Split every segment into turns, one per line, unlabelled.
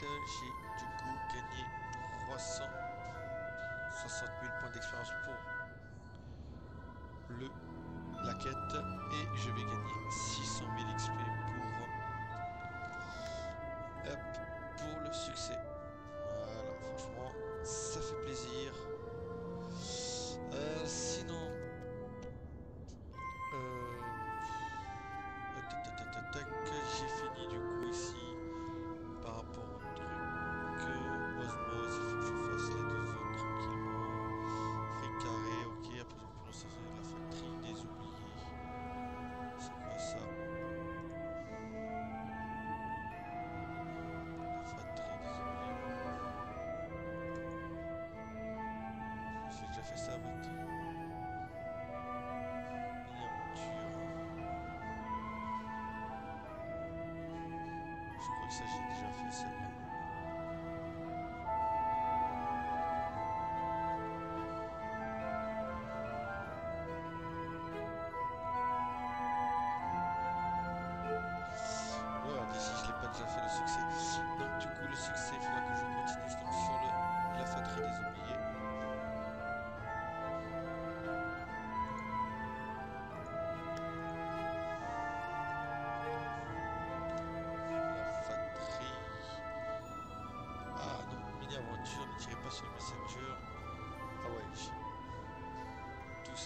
j'ai du coup gagné 360 000 points d'expérience pour le la quête et je vais gagner 600 000 XP pour hop, pour le succès. Voilà, franchement, ça fait Je crois que ça j'ai déjà fait celle-là.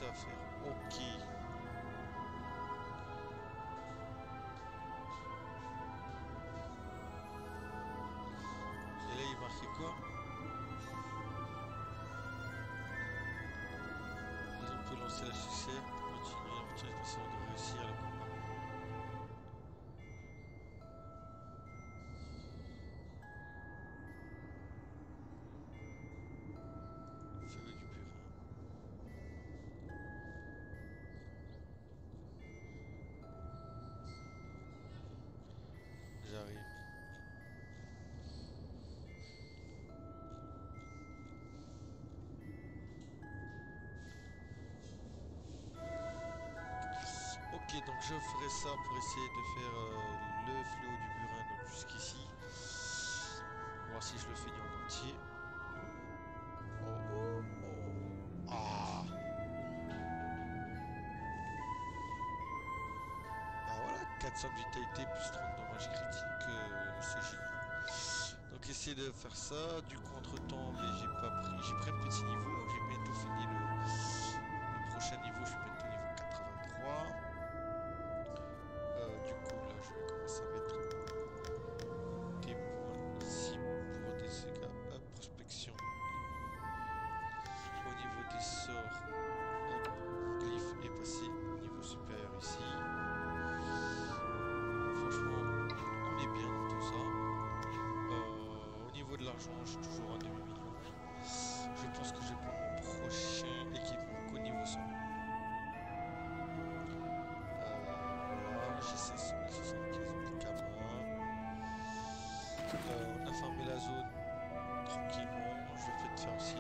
À faire. Ok. Et là, il marquait quoi? On peut lancer le succès donc je ferai ça pour essayer de faire euh, le fléau du burin jusqu'ici. Voir si je le finis en entier. Oh, oh, oh. Ah Ah voilà, 400 de vitalité plus 30 dommages critiques, euh, c'est génial. Donc essayer de faire ça. Du coup, entre temps, mais j'ai pas pris. J'ai pris un petit niveau. L'argent, j'ai toujours un demi-million. Je pense que je vais prendre mon prochain équipement qu'au niveau 100. Euh, voilà, j'ai 575 médicaments. On a fermé la zone tranquillement. Je vais peut-être faire aussi